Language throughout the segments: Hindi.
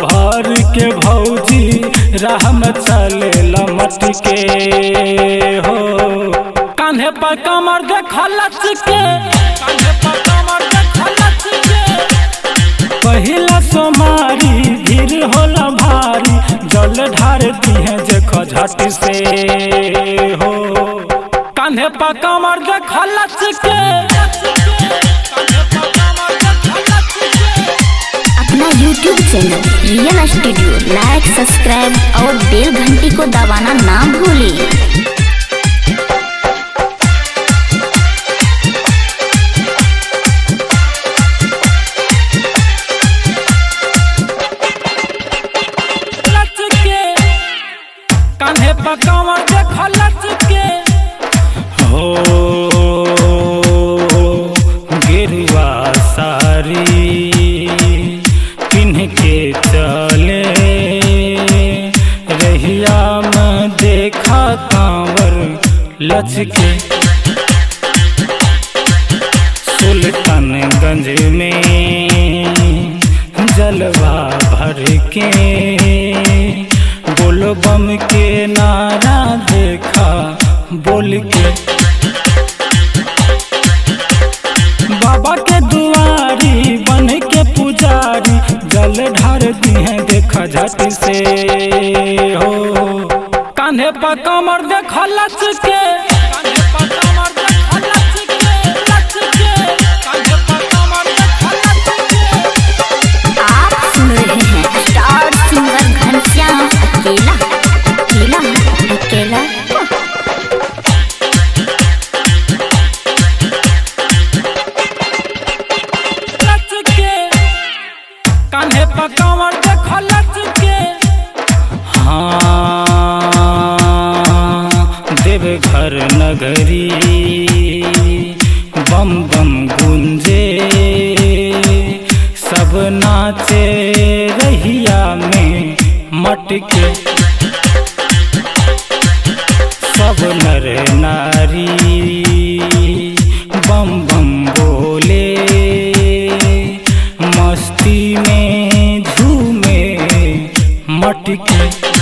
भर के भौजी रहम चले लमट के हो। कन्हे पकमर देखलच के कन्हे देखलच के पहिला सोमारी, भीड़ होला भारी। जल ढारती है देखो झट से। हो। कान्हे पा कमर देखो लच के अपना YouTube channel real studio like subscribe और बेल घंटी को दबाना ना भूलें। कान्हे लचके। सुल्तानगंज में जलवा भर के बोलबम के नारा देखा बोल के। बाबा के दुआरी बन के पुजारी जल ढारती हैं देखा झट से। कान्हे पर कमर देख लच के कान्हे पर कमर देवघर नगरी, बम बम गुंजे। सब नाचे रहिया में मटके। सब नर नारी, बम बम बोले। मस्ती में झूमे मटके।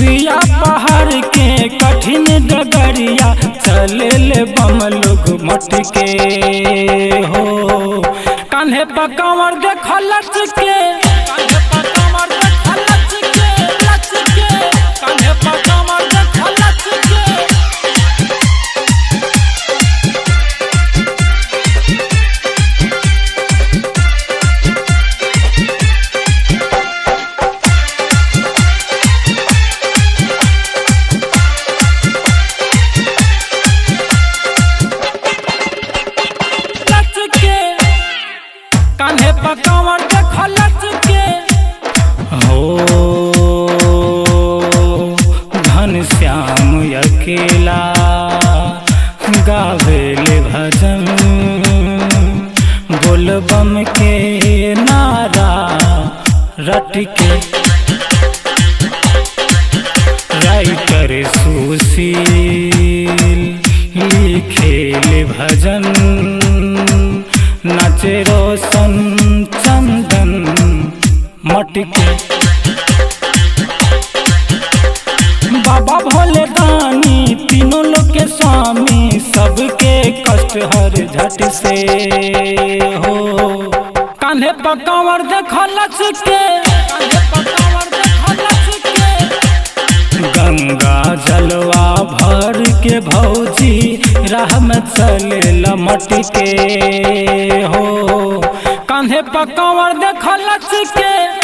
सुइया पहाड़ के कठिन डगरिया चले ले बम लोग मटके हो, कान्हे पर देखो लच बोलबम के नारा रट के। राइटर सुशील लिखेल भजन। नाचे रोशन चंदन मटके। बाबा भोले दानी, तीनों लोग के स्वामी, सबके कष्ट हर झट से हो। कान्हे पर कंवर देखो के गंगा जलवा भर के भौजी, राह में लमट के हो। कान्हे पर कंवर देख के